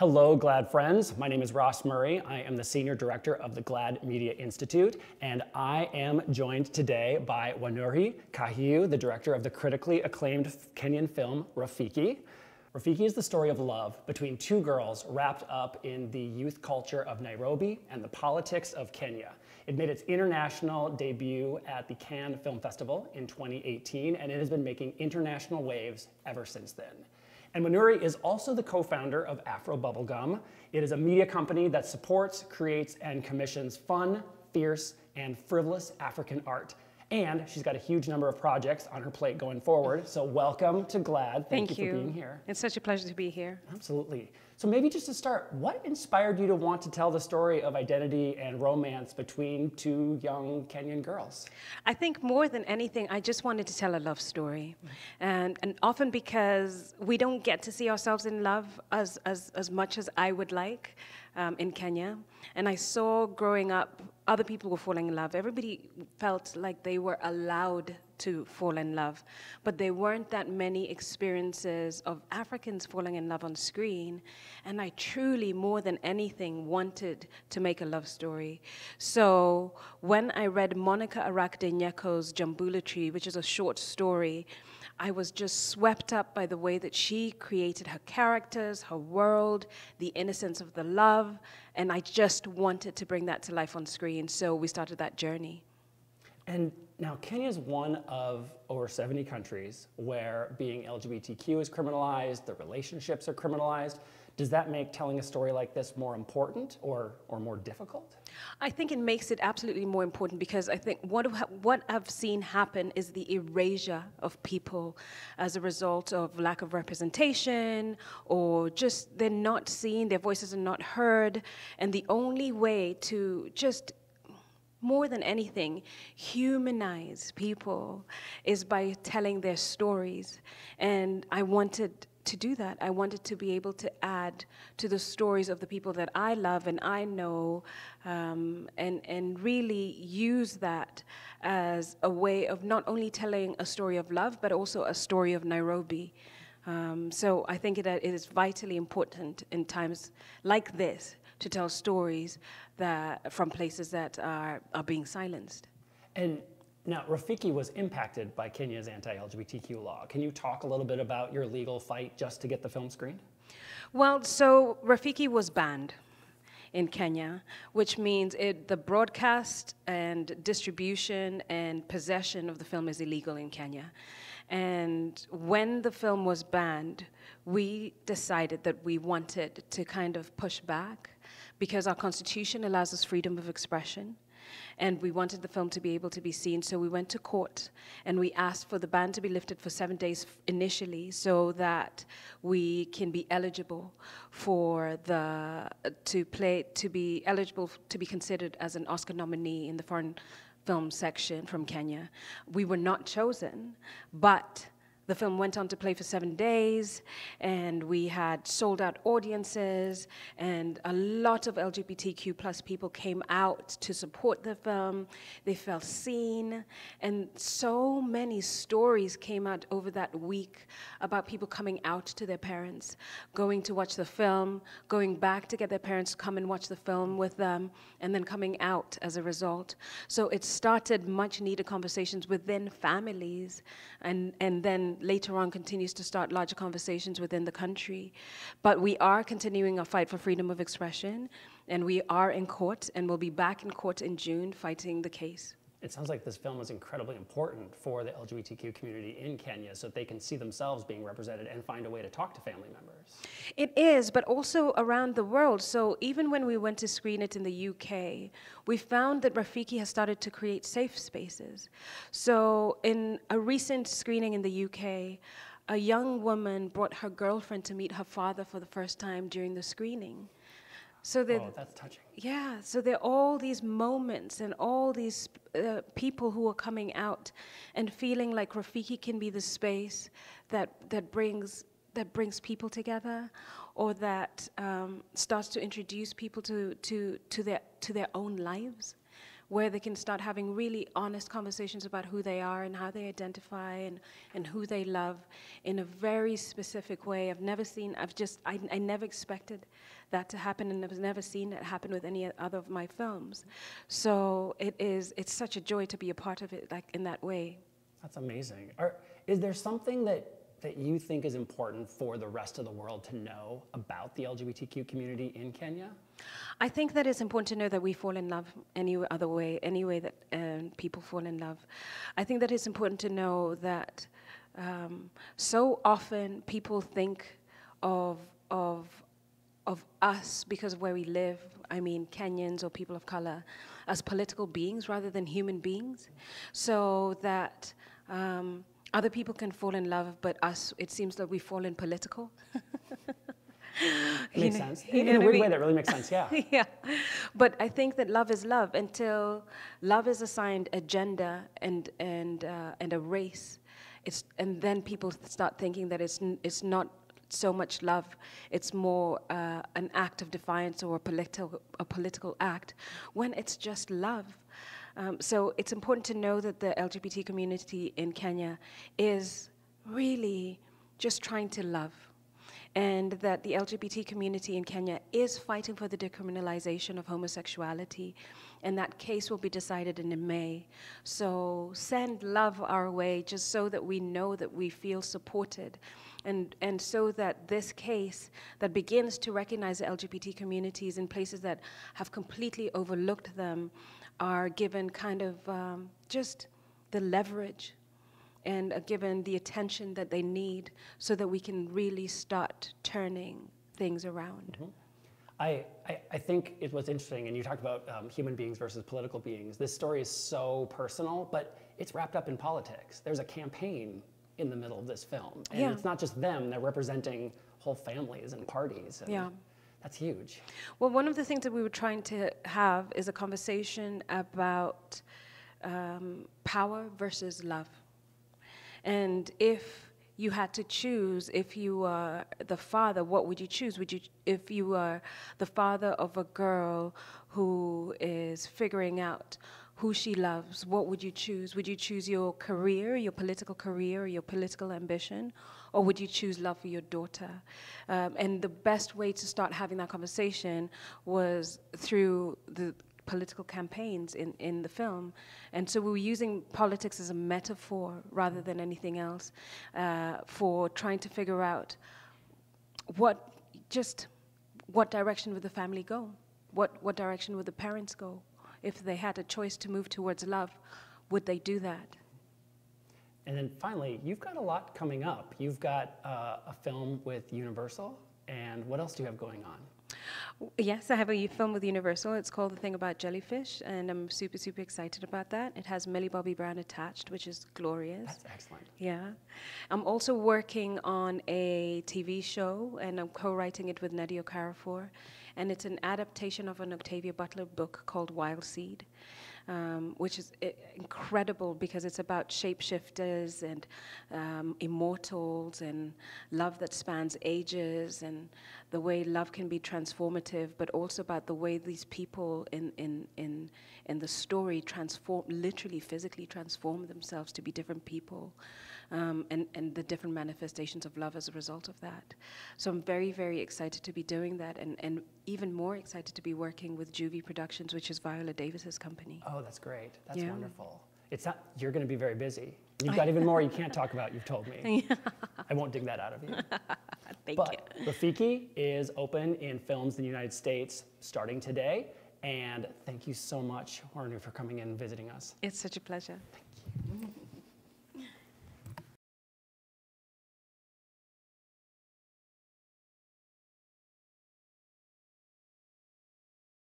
Hello, GLAAD friends. My name is Ross Murray. I am the Senior Director of the GLAAD Media Institute, and I am joined today by Wanuri Kahiu, the Director of the critically acclaimed Kenyan film Rafiki. Rafiki is the story of love between two girls wrapped up in the youth culture of Nairobi and the politics of Kenya. It made its international debut at the Cannes Film Festival in 2018, and it has been making international waves ever since then. And Wanuri is also the co-founder of Afro Bubblegum. It is a media company that supports, creates, and commissions fun, fierce, and frivolous African art. And she's got a huge number of projects on her plate going forward. So welcome to GLAAD. Thank, Thank you, you for being here. It's such a pleasure to be here. Absolutely. So maybe just to start, what inspired you to want to tell the story of identity and romance between two young Kenyan girls? I think more than anything, I just wanted to tell a love story. And, and often because we don't get to see ourselves in love as, as, as much as I would like um, in Kenya. And I saw growing up, other people were falling in love. Everybody felt like they were allowed to fall in love. But there weren't that many experiences of Africans falling in love on screen. And I truly, more than anything, wanted to make a love story. So when I read Monica Arac de Nyeko's Jambula Tree, which is a short story, I was just swept up by the way that she created her characters, her world, the innocence of the love, and I just wanted to bring that to life on screen. So we started that journey. And now Kenya is one of over 70 countries where being LGBTQ is criminalized, the relationships are criminalized. Does that make telling a story like this more important or, or more difficult? I think it makes it absolutely more important because I think what, what I've seen happen is the erasure of people as a result of lack of representation or just they're not seen, their voices are not heard. And the only way to just more than anything, humanize people is by telling their stories. And I wanted to do that. I wanted to be able to add to the stories of the people that I love and I know, um, and, and really use that as a way of not only telling a story of love, but also a story of Nairobi. Um, so I think that it is vitally important in times like this to tell stories that, from places that are, are being silenced. And now, Rafiki was impacted by Kenya's anti-LGBTQ law. Can you talk a little bit about your legal fight just to get the film screened? Well, so Rafiki was banned in Kenya, which means it, the broadcast and distribution and possession of the film is illegal in Kenya. And when the film was banned, we decided that we wanted to kind of push back because our constitution allows us freedom of expression and we wanted the film to be able to be seen. So we went to court and we asked for the ban to be lifted for seven days initially so that we can be eligible for the, to play, to be eligible to be considered as an Oscar nominee in the foreign film section from Kenya. We were not chosen, but the film went on to play for seven days, and we had sold out audiences, and a lot of LGBTQ plus people came out to support the film. They felt seen, and so many stories came out over that week about people coming out to their parents, going to watch the film, going back to get their parents to come and watch the film with them, and then coming out as a result. So it started much needed conversations within families, and, and then later on continues to start larger conversations within the country. But we are continuing our fight for freedom of expression, and we are in court, and we'll be back in court in June fighting the case. It sounds like this film is incredibly important for the LGBTQ community in Kenya so that they can see themselves being represented and find a way to talk to family members. It is, but also around the world. So even when we went to screen it in the UK, we found that Rafiki has started to create safe spaces. So in a recent screening in the UK, a young woman brought her girlfriend to meet her father for the first time during the screening. So oh, that's touching. Yeah, so there are all these moments and all these uh, people who are coming out and feeling like Rafiki can be the space that that brings that brings people together, or that um, starts to introduce people to to to their to their own lives where they can start having really honest conversations about who they are and how they identify and, and who they love in a very specific way. I've never seen, I've just, I, I never expected that to happen and I've never seen it happen with any other of my films. So it is, it's such a joy to be a part of it like in that way. That's amazing. Are, is there something that that you think is important for the rest of the world to know about the LGBTQ community in Kenya? I think that it's important to know that we fall in love any other way, any way that um, people fall in love. I think that it's important to know that um, so often people think of of of us because of where we live. I mean, Kenyans or people of color, as political beings rather than human beings, so that. Um, other people can fall in love, but us, it seems that we fall in political. makes know, sense. In, a weird way, that really makes sense, yeah. yeah. But I think that love is love until love is assigned a gender and, and, uh, and a race. It's, and then people start thinking that it's, it's not so much love, it's more uh, an act of defiance or a political, a political act, when it's just love. Um, so it's important to know that the LGBT community in Kenya is really just trying to love. And that the LGBT community in Kenya is fighting for the decriminalization of homosexuality. And that case will be decided in May. So send love our way just so that we know that we feel supported. And, and so that this case that begins to recognize the LGBT communities in places that have completely overlooked them are given kind of um, just the leverage and uh, given the attention that they need so that we can really start turning things around. Mm-hmm. I, I, I, think it was interesting, and you talked about um, human beings versus political beings. This story is so personal, but it's wrapped up in politics. There's a campaign in the middle of this film, and yeah. it's not just them, they're representing whole families and parties. And yeah. That's huge. Well, one of the things that we were trying to have is a conversation about um, power versus love. And if you had to choose, if you were the father, what would you choose? Would you, if you were the father of a girl who is figuring out who she loves, what would you choose? Would you choose your career, your political career, your political ambition, or would you choose love for your daughter? Um, and the best way to start having that conversation was through the political campaigns in, in the film. And so we were using politics as a metaphor rather than anything else uh, for trying to figure out what just what direction would the family go? What, what direction would the parents go? If they had a choice to move towards love, would they do that? And then finally, you've got a lot coming up. You've got uh, a film with Universal, and what else do you have going on? Yes, I have a film with Universal. It's called The Thing About Jellyfish, and I'm super, super excited about that. It has Millie Bobby Brown attached, which is glorious. That's excellent. Yeah. I'm also working on a TV show, and I'm co writing it with Nnedi Okorafor, and it's an adaptation of an Octavia Butler book called Wild Seed um, which is incredible because it's about shapeshifters and um, immortals and love that spans ages and the way love can be transformative, but also about the way these people in, in, in, in the story transform, literally, physically transform themselves to be different people um, and, and the different manifestations of love as a result of that. So I'm very, very excited to be doing that and, and even more excited to be working with JuVee Productions, which is Viola Davis's company. Oh, that's great. That's yeah. wonderful. It's not, you're going to be very busy. You've got even more you can't talk about, you've told me. I won't dig that out of you. Thank but you. Rafiki is open in films in the United States starting today. And thank you so much, Hornu, for coming in and visiting us. It's such a pleasure. Thank you.